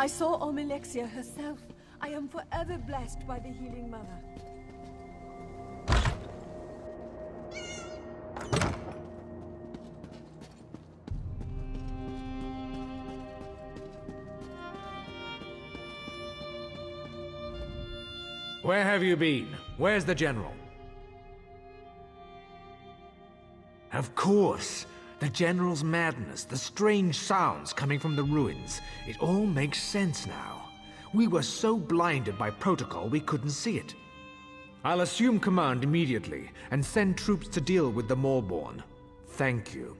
I saw Almalexia herself. I am forever blessed by the Healing Mother. Where have you been? Where's the General? Of course! The General's madness, the strange sounds coming from the ruins. It all makes sense now. We were so blinded by protocol we couldn't see it. I'll assume command immediately and send troops to deal with the Maulborn. Thank you.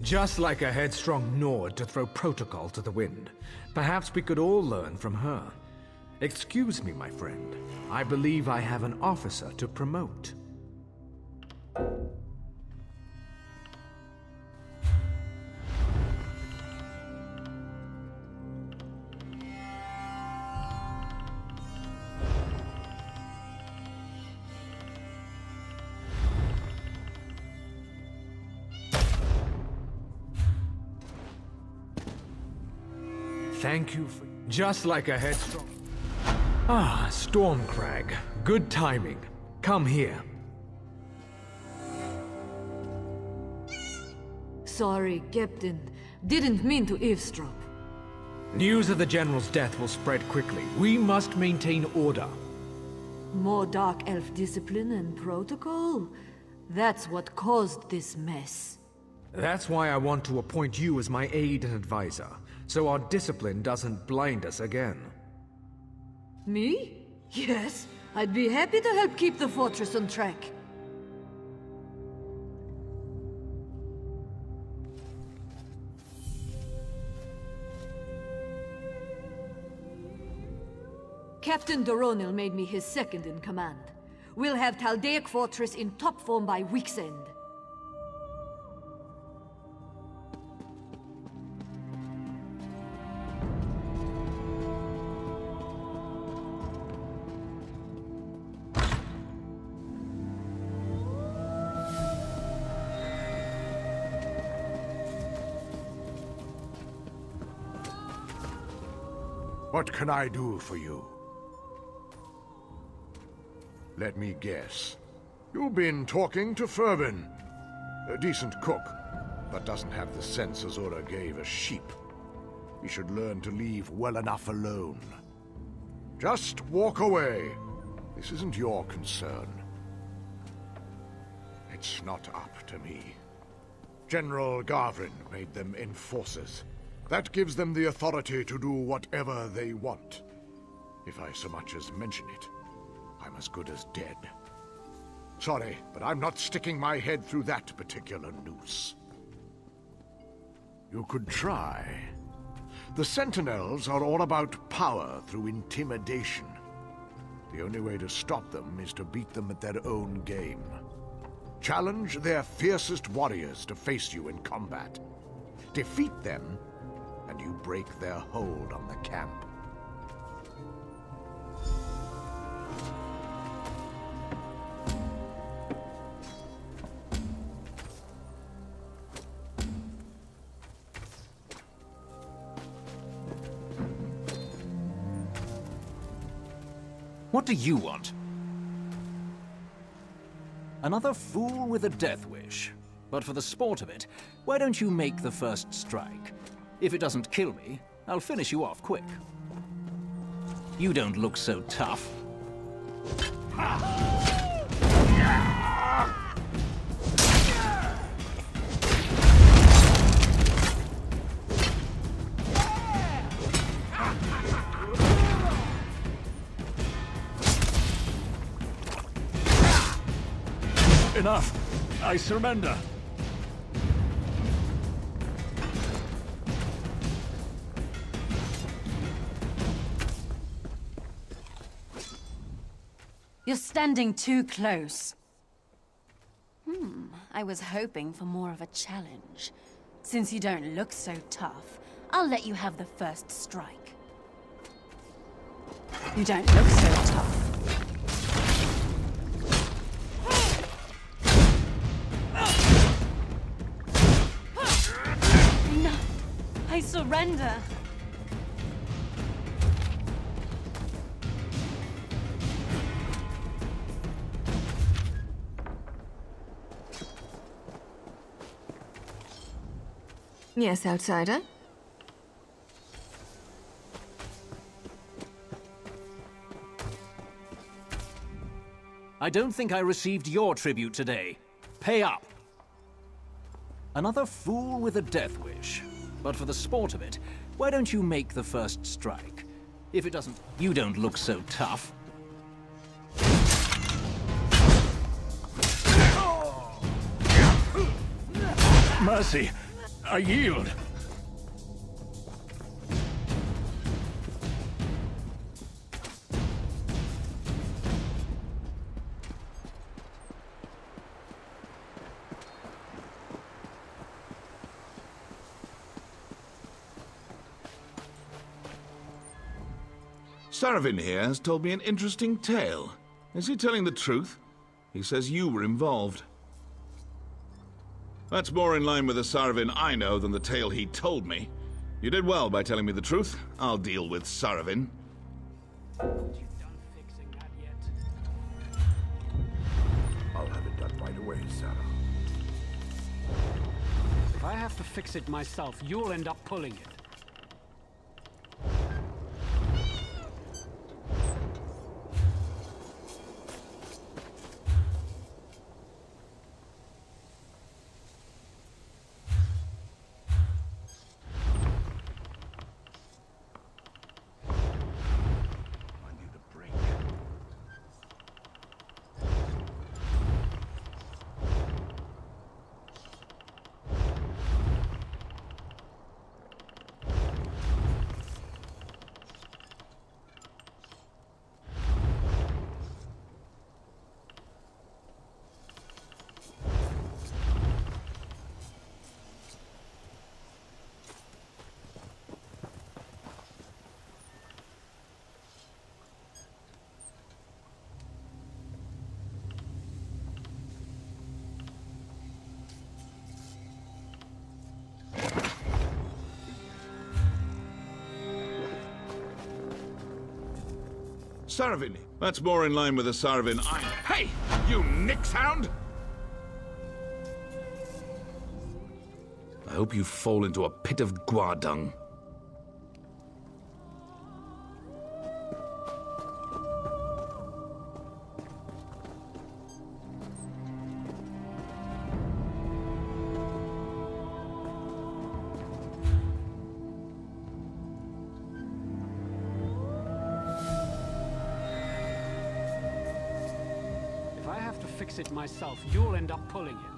Just like a headstrong Nord to throw protocol to the wind. Perhaps we could all learn from her. Excuse me, my friend. I believe I have an officer to promote. Just like a headstrong... Ah, Stormcrag. Good timing. Come here. Sorry, Captain. Didn't mean to eavesdrop. News of the General's death will spread quickly. We must maintain order. More Dark Elf discipline and protocol? That's what caused this mess. That's why I want to appoint you as my aide and advisor, so our discipline doesn't blind us again. Me? Yes, I'd be happy to help keep the fortress on track. Captain Doronil made me his second in command. We'll have Tal'Deic Fortress in top form by week's end. What can I do for you? Let me guess. You've been talking to Fervin. A decent cook, but doesn't have the sense Azura gave a sheep. He should learn to leave well enough alone. Just walk away. This isn't your concern. It's not up to me. General Garvin made them enforcers. That gives them the authority to do whatever they want. If I so much as mention it, I'm as good as dead. Sorry, but I'm not sticking my head through that particular noose. You could try. The Sentinels are all about power through intimidation. The only way to stop them is to beat them at their own game. Challenge their fiercest warriors to face you in combat. Defeat them, and you break their hold on the camp. What do you want? Another fool with a death wish. But for the sport of it, why don't you make the first strike? If it doesn't kill me, I'll finish you off quick. You don't look so tough. Enough! I surrender! You're standing too close. Hmm, I was hoping for more of a challenge. Since you don't look so tough, I'll let you have the first strike. You don't look so tough. No, I surrender. Yes, outsider? I don't think I received your tribute today. Pay up! Another fool with a death wish. But for the sport of it, why don't you make the first strike? If it doesn't, you don't look so tough. Mercy! I yield! Saravin here has told me an interesting tale. Is he telling the truth? He says you were involved. That's more in line with the Saravin I know than the tale he told me. You did well by telling me the truth. I'll deal with Saravin. I'll have it done right away, Sarah. If I have to fix it myself, you'll end up pulling it. That's more in line with the Saravin I... Hey! You nixhound! I hope you fall into a pit of guardung. If fix it myself, you'll end up pulling it.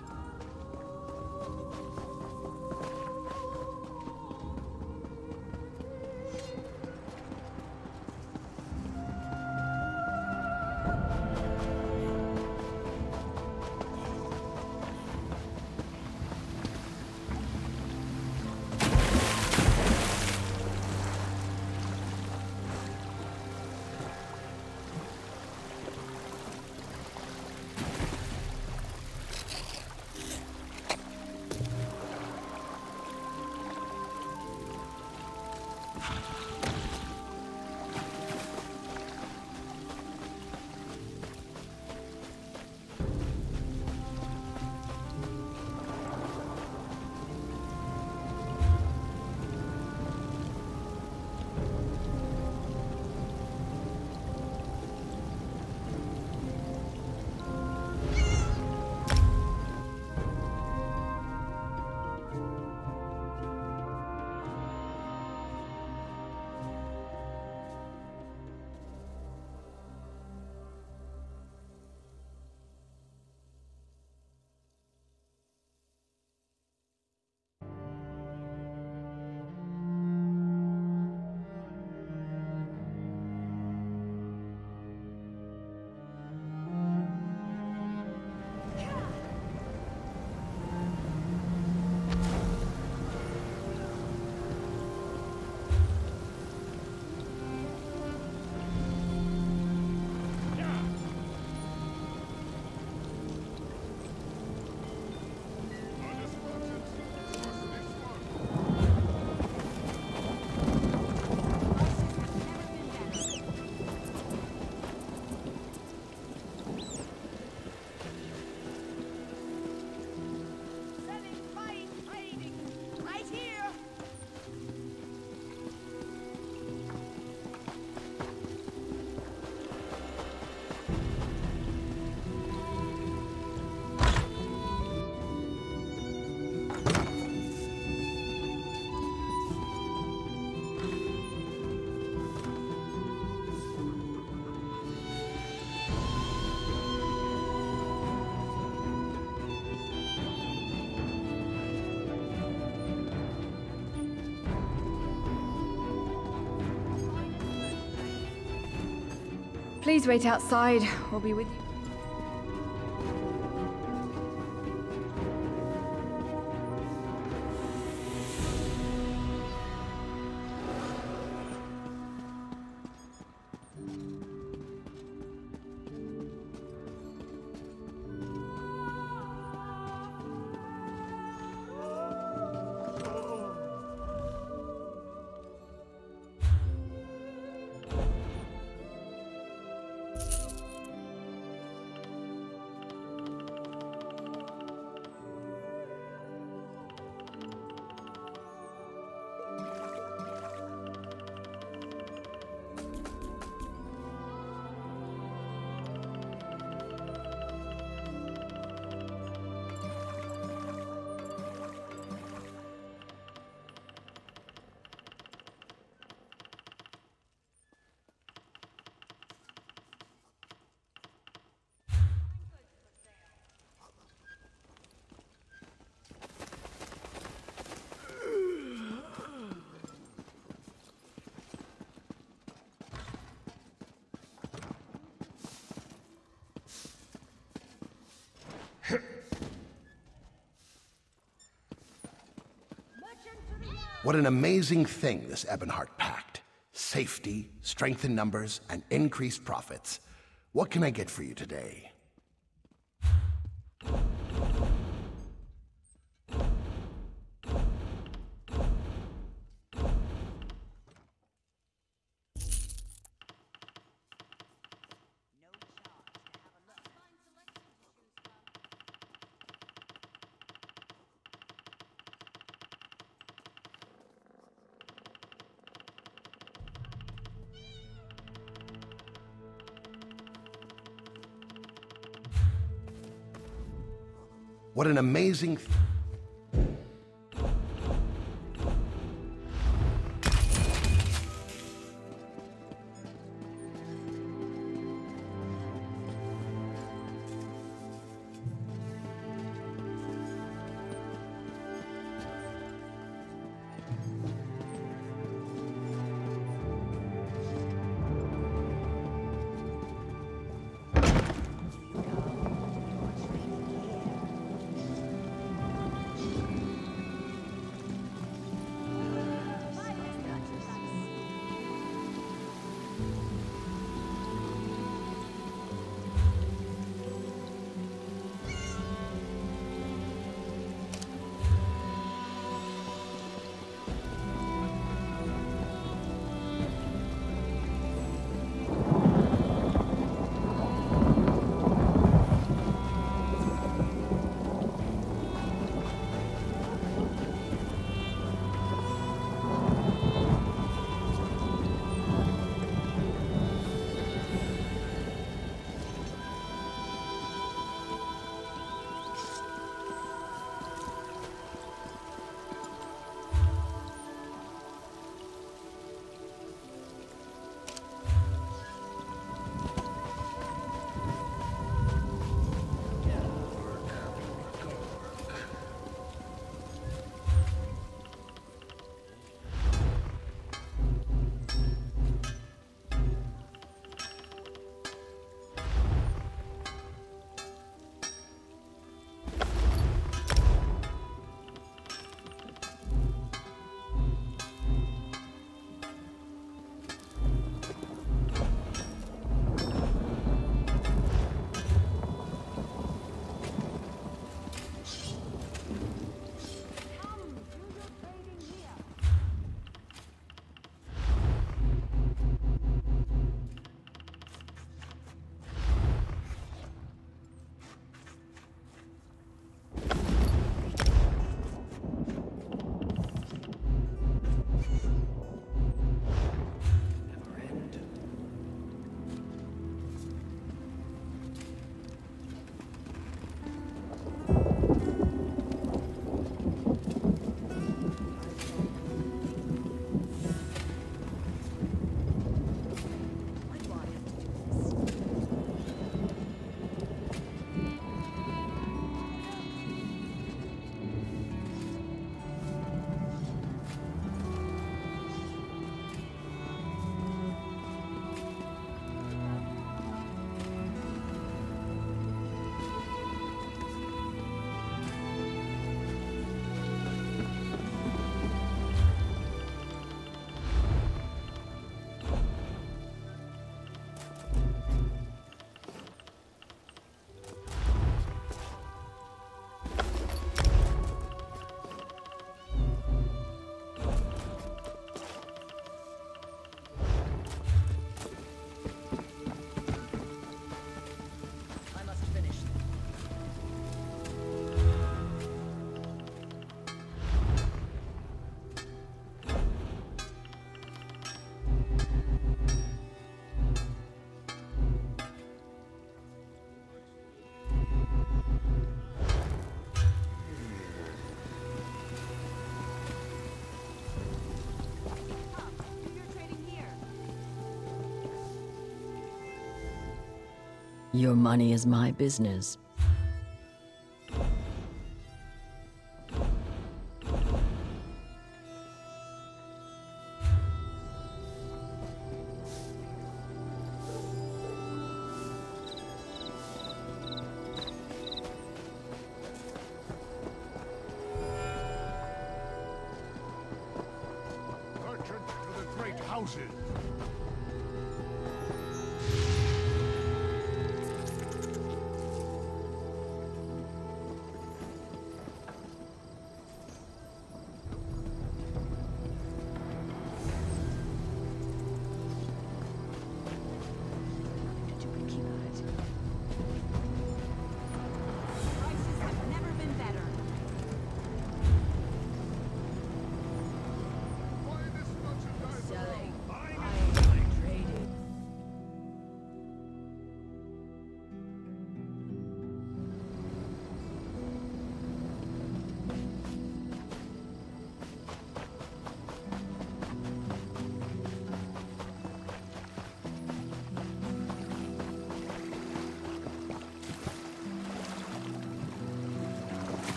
Please wait outside. We'll be with you. What an amazing thing this Ebonheart Pact. Safety, strength in numbers, and increased profits. What can I get for you today? What an amazing... Your money is my business.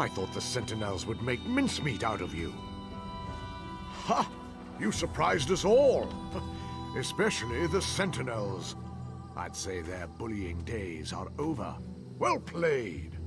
I thought the Sentinels would make mincemeat out of you. Ha! You surprised us all! Especially the Sentinels. I'd say their bullying days are over. Well played!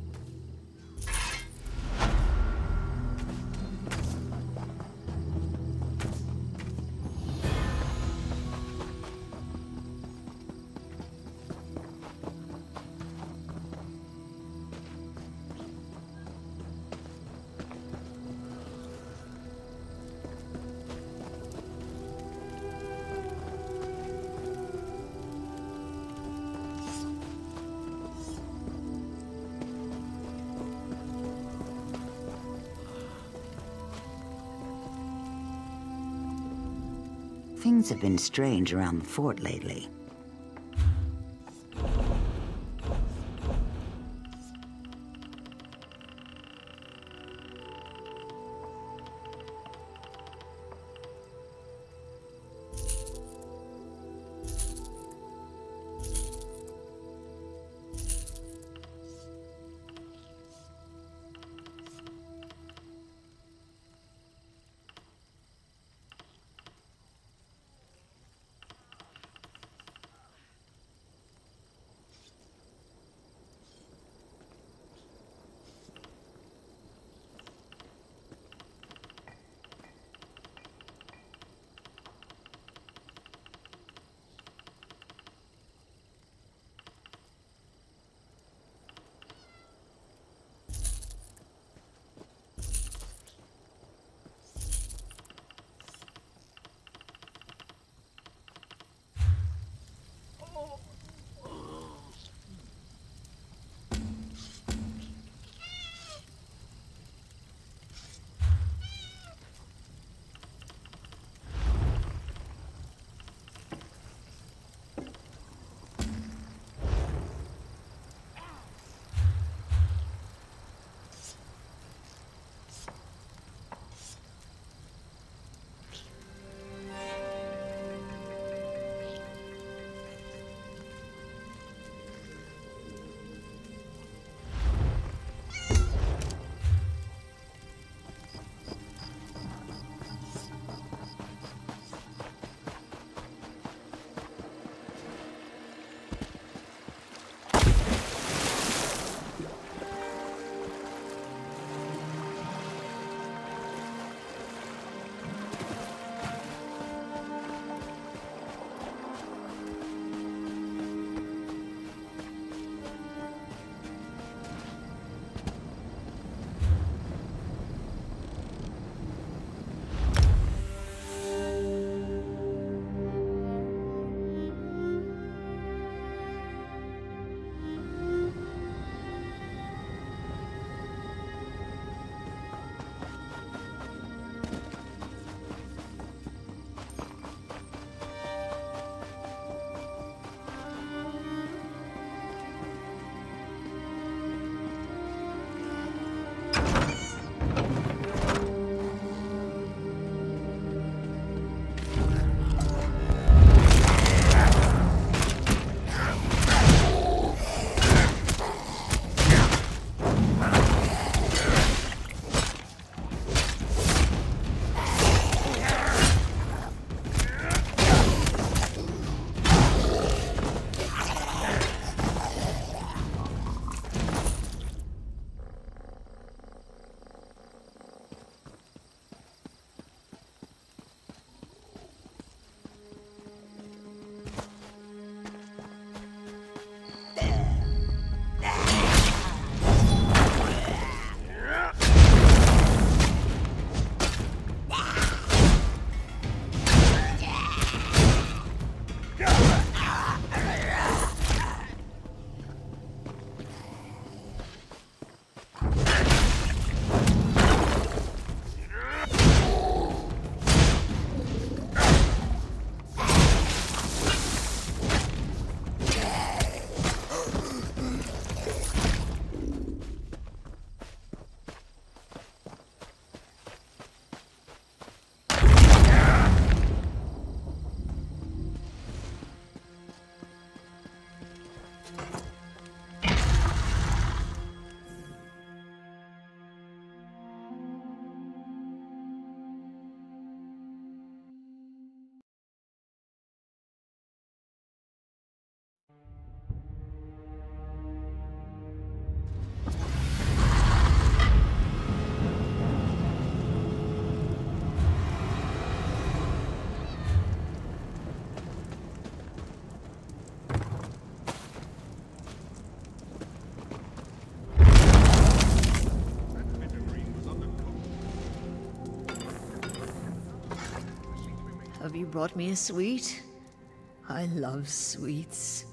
Things have been strange around the fort lately. Have you brought me a sweet? I love sweets.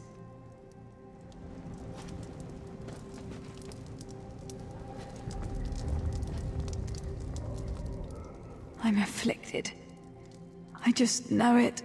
I'm afflicted. I just know it.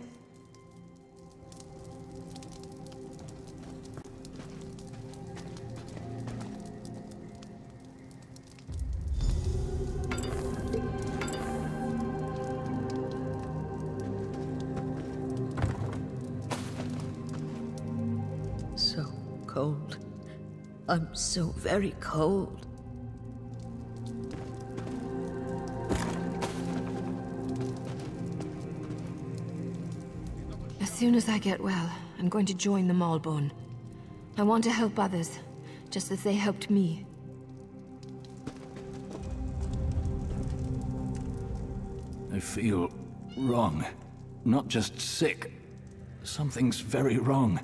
So very cold. As soon as I get well, I'm going to join the Maulborn. I want to help others, just as they helped me. I feel wrong. Not just sick. Something's very wrong.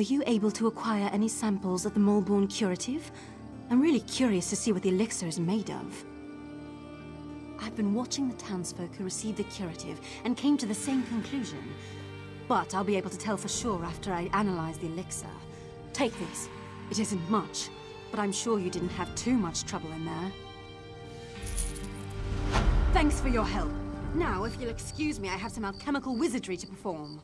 Were you able to acquire any samples of the Maulborn curative? I'm really curious to see what the elixir is made of. I've been watching the townsfolk who received the curative and came to the same conclusion. But I'll be able to tell for sure after I analyze the elixir. Take this. It isn't much, but I'm sure you didn't have too much trouble in there. Thanks for your help. Now, if you'll excuse me, I have some alchemical wizardry to perform.